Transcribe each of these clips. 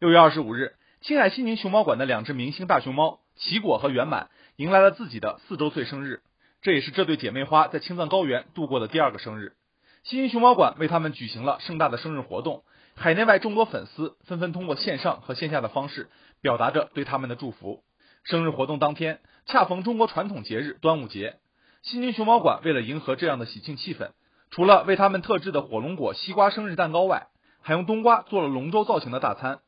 六月二十五日，青海西宁熊猫馆的两只明星大熊猫奇果和圆满迎来了自己的四周岁生日，这也是这对姐妹花在青藏高原度过的第二个生日。西宁熊猫馆为他们举行了盛大的生日活动，海内外众多粉丝纷纷通过线上和线下的方式表达着对他们的祝福。生日活动当天，恰逢中国传统节日端午节，西宁熊猫馆为了迎合这样的喜庆气氛，除了为他们特制的火龙果西瓜生日蛋糕外，还用冬瓜做了龙舟造型的大餐。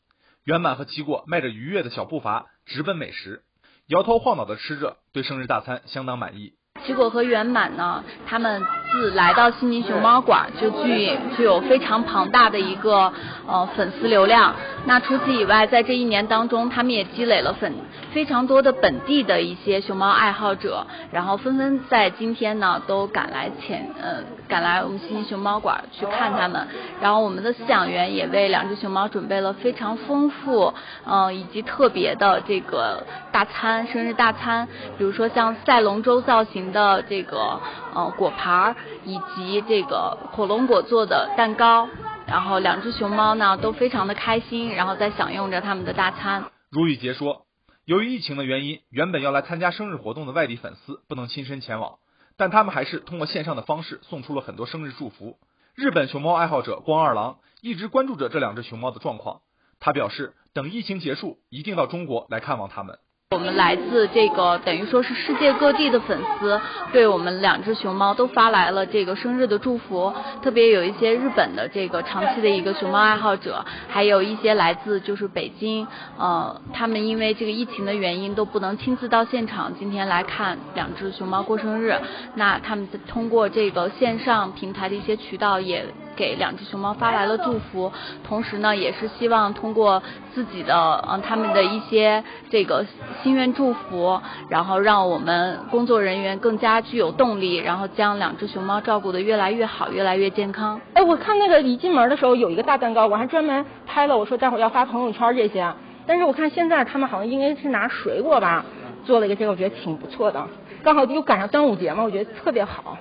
圆满和奇果迈着愉悦的小步伐直奔美食，摇头晃脑的吃着，对生日大餐相当满意。奇果和圆满呢，他们自来到悉尼熊猫馆就具具有非常庞大的一个呃粉丝流量。那除此以外，在这一年当中，他们也积累了粉非常多的本地的一些熊猫爱好者，然后纷纷在今天呢都赶来前呃赶来我们悉尼熊猫馆去看他们。然后我们的饲养员也为两只熊猫准备了非常丰富嗯以及特别的这个大餐，生日大餐，比如说像赛龙舟造型。的这个呃果盘儿以及这个火龙果做的蛋糕，然后两只熊猫呢都非常的开心，然后在享用着他们的大餐。如雨杰说，由于疫情的原因，原本要来参加生日活动的外地粉丝不能亲身前往，但他们还是通过线上的方式送出了很多生日祝福。日本熊猫爱好者光二郎一直关注着这两只熊猫的状况，他表示等疫情结束，一定到中国来看望他们。我们来自这个等于说是世界各地的粉丝，对我们两只熊猫都发来了这个生日的祝福。特别有一些日本的这个长期的一个熊猫爱好者，还有一些来自就是北京，呃，他们因为这个疫情的原因都不能亲自到现场，今天来看两只熊猫过生日。那他们通过这个线上平台的一些渠道也。给两只熊猫发来了祝福，同时呢，也是希望通过自己的嗯他们的一些这个心愿祝福，然后让我们工作人员更加具有动力，然后将两只熊猫照顾的越来越好，越来越健康。哎，我看那个一进门的时候有一个大蛋糕，我还专门拍了，我说待会儿要发朋友圈这些。但是我看现在他们好像应该是拿水果吧做了一个这个，我觉得挺不错的，刚好又赶上端午节嘛，我觉得特别好。